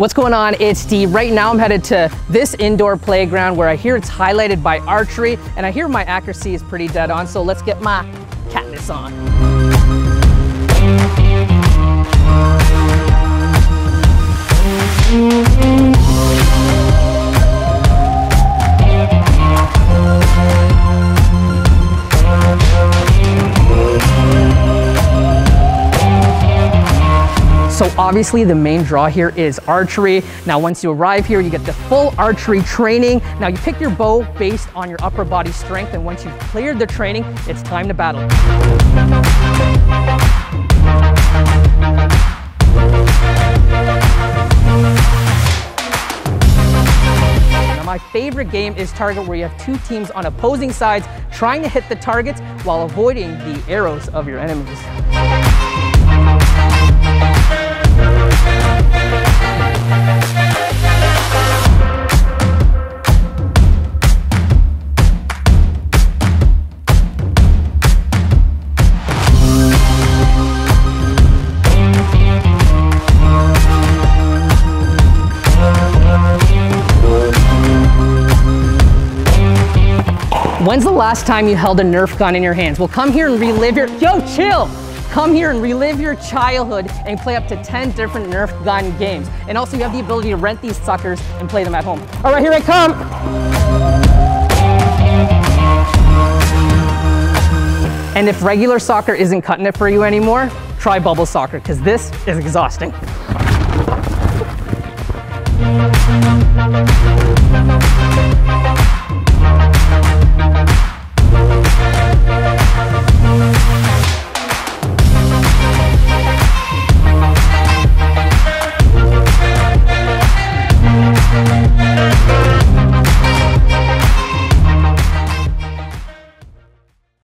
What's going on? It's Steve. Right now I'm headed to this indoor playground where I hear it's highlighted by archery and I hear my accuracy is pretty dead on. So let's get my Katniss on. So obviously the main draw here is archery. Now once you arrive here, you get the full archery training. Now you pick your bow based on your upper body strength and once you've cleared the training, it's time to battle. Now my favorite game is Target where you have two teams on opposing sides trying to hit the targets while avoiding the arrows of your enemies. When's the last time you held a Nerf gun in your hands? Well, come here and relive your, yo, chill! Come here and relive your childhood and play up to 10 different Nerf gun games. And also you have the ability to rent these suckers and play them at home. All right, here I come. And if regular soccer isn't cutting it for you anymore, try bubble soccer, because this is exhausting.